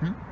Hmm?